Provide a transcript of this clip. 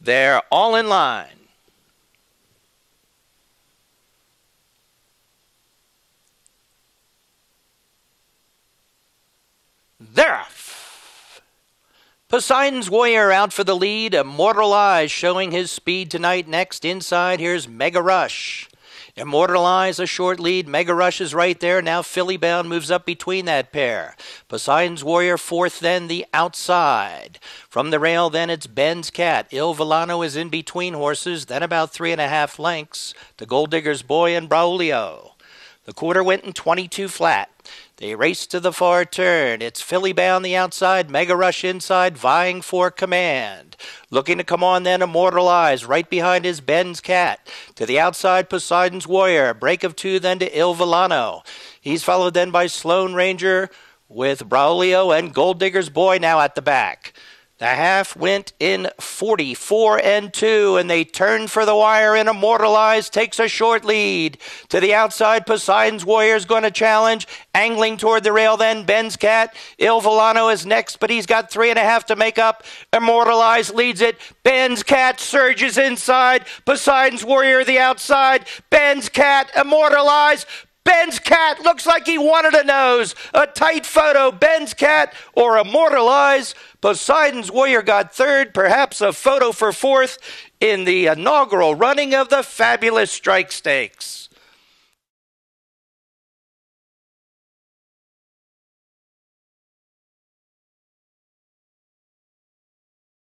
They're all in line. They're off. Poseidon's Warrior out for the lead. Immortal Eyes showing his speed tonight. Next inside, here's Mega Rush. Immortal Eyes a short lead. Mega Rush is right there. Now Philly Bound moves up between that pair. Poseidon's Warrior fourth, then the outside. From the rail, then it's Ben's Cat. Il Villano is in between horses, then about three and a half lengths The Gold Digger's Boy and Braulio. The quarter went in 22 flat. They race to the far turn. It's Philly bound the outside, Mega Rush inside, vying for command. Looking to come on then, Immortal Eyes, right behind his Ben's Cat. To the outside, Poseidon's Warrior. Break of two then to Il Villano. He's followed then by Sloan Ranger with Braulio and Gold Digger's Boy now at the back. The half went in 44 and 2, and they turned for the wire, and Immortalized takes a short lead. To the outside, Poseidon's Warrior's going to challenge. Angling toward the rail, then Ben's Cat. Il Villano is next, but he's got three and a half to make up. Immortalized leads it. Ben's Cat surges inside. Poseidon's Warrior the outside. Ben's Cat immortalized. Ben's cat looks like he wanted a nose. A tight photo, Ben's cat, or Immortal Eyes. Poseidon's warrior got third, perhaps a photo for fourth in the inaugural running of the fabulous strike stakes.